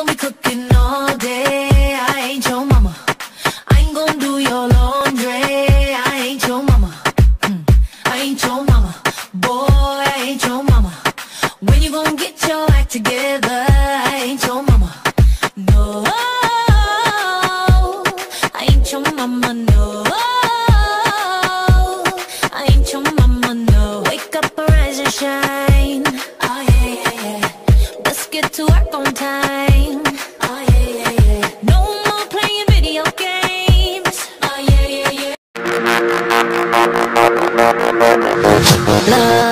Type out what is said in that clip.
gon' be cooking all day. I ain't your mama. I ain't gonna do your laundry. I ain't your mama. Mm. I ain't your mama. Boy, I ain't your mama. When you gonna get your act together? I ain't your mama. No, I ain't your mama. No. I ain't your mama, no. Wake up, rise and shine. Oh yeah, yeah, yeah. Let's get to work on time. love.